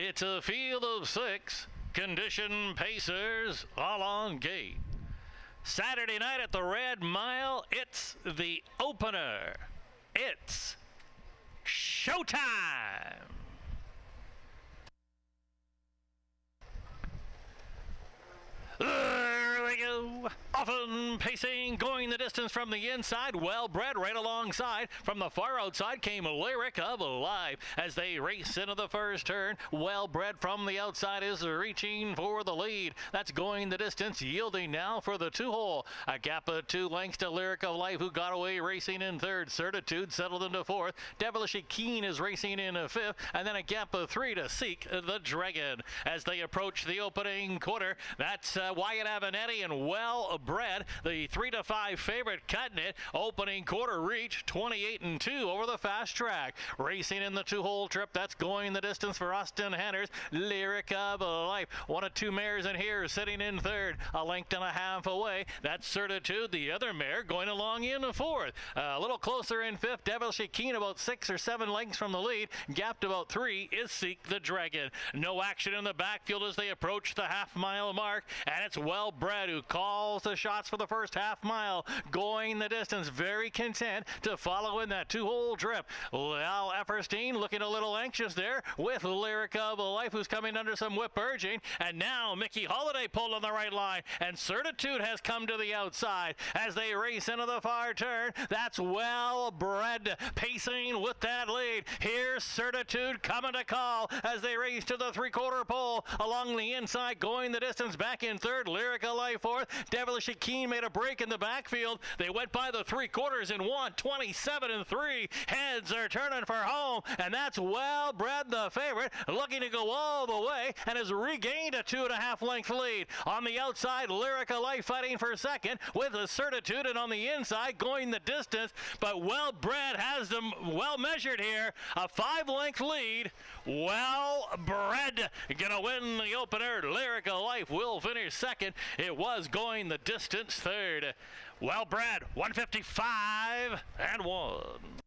It's a field of six. Condition Pacers all on gate. Saturday night at the Red Mile, it's the opener. It's showtime. There we go. Often pacing, going the distance from the inside. Well bred right alongside. From the far outside came Lyric of Life as they race into the first turn. Well bred from the outside is reaching for the lead. That's going the distance, yielding now for the two hole. A gap of two lengths to Lyric of Life, who got away racing in third. Certitude settled into fourth. Devilishly Keen is racing in fifth. And then a gap of three to Seek the Dragon. As they approach the opening quarter, that's uh, Wyatt Avenatti and Well Bred, the three to five favorite, cutting it. Opening quarter reach 28 and two over the fast track. Racing in the two-hole trip, that's going the distance for Austin Henners. Lyric of Life, one of two mares in here, sitting in third, a length and a half away. That's Certitude, the other mare, going along in fourth. a little closer in fifth, Devilish Keen about six or seven lengths from the lead. Gapped about three is Seek the Dragon. No action in the backfield as they approach the half mile mark, and and it's well bred who calls the shots for the first half mile, going the distance, very content to follow in that two hole trip. Al Efferstein looking a little anxious there with Lyric of Life, who's coming under some whip urging. And now Mickey Holiday pulled on the right line, and Certitude has come to the outside as they race into the far turn. That's well bred pacing with that lead. Here's Certitude coming to call as they race to the three quarter pole along the inside, going the distance back in third. Lyric of Life fourth. Devilish Keen made a break in the backfield. They went by the three quarters in one, 27 and three. Heads are turning for home, and that's well bred the favorite, looking to go all the way and has regained a two and a half length lead. On the outside, Lyric of Life fighting for second with a certitude, and on the inside, going the distance. But well bred has them well measured here. A five length lead. Well bred gonna win the opener. Lyric of Life will finish second. It was going the distance third. Well bred, 155 and one.